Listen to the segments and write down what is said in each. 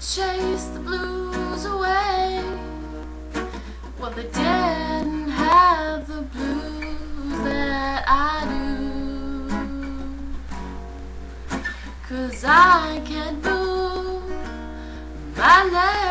chase the blues away. Well, they didn't have the blues that I do. Cause I can't move my legs.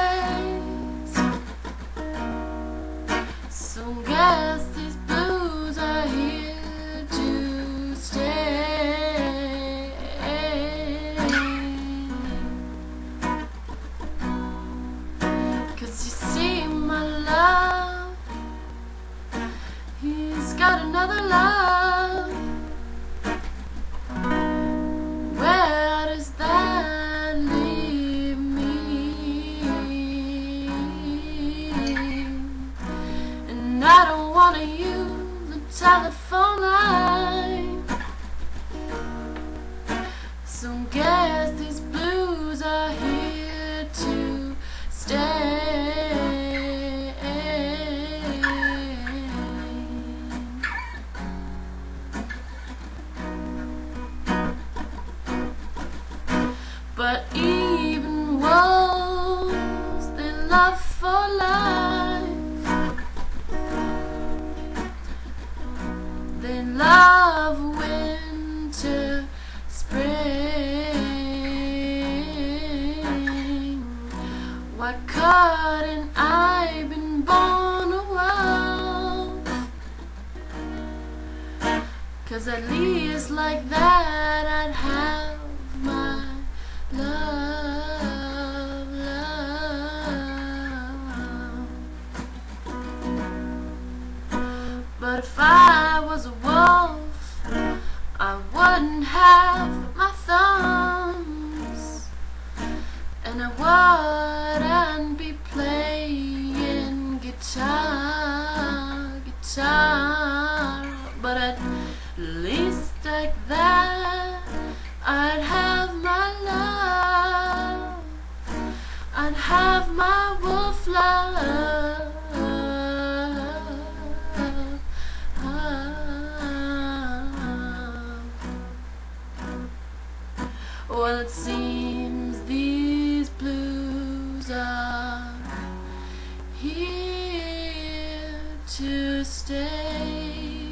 Got another love. Where does that leave me? And I don't wanna use the telephone But even wolves, they love for life. They love winter, spring. Why couldn't I been born a wolf? Cause at least like that But if I was a wolf, I wouldn't have my thumbs, and I wouldn't be playing guitar, guitar. But at least like that, I'd have my love. I'd have my wolf love. Well, it seems these blues are here to stay.